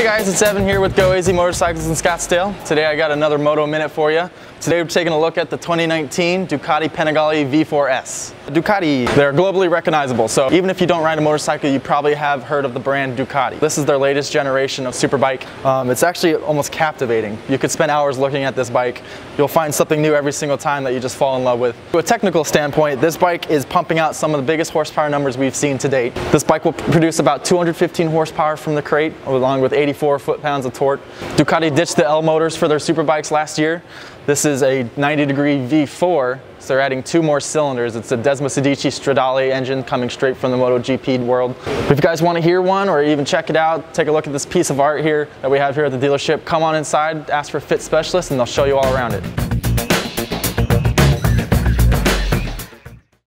Hey guys, it's Evan here with Go AZ Motorcycles in Scottsdale. Today I got another Moto Minute for you. Today we're taking a look at the 2019 Ducati Panigale V4S. Ducati, they're globally recognizable, so even if you don't ride a motorcycle, you probably have heard of the brand Ducati. This is their latest generation of superbike. Um, it's actually almost captivating. You could spend hours looking at this bike. You'll find something new every single time that you just fall in love with. From a technical standpoint, this bike is pumping out some of the biggest horsepower numbers we've seen to date. This bike will produce about 215 horsepower from the crate, along with 84 foot-pounds of torque. Ducati ditched the L motors for their superbikes last year. This is a 90 degree V4, so they're adding two more cylinders. It's a Desmosedici Stradale engine coming straight from the MotoGP world. If you guys want to hear one or even check it out, take a look at this piece of art here that we have here at the dealership. Come on inside, ask for a Fit Specialist, and they'll show you all around it.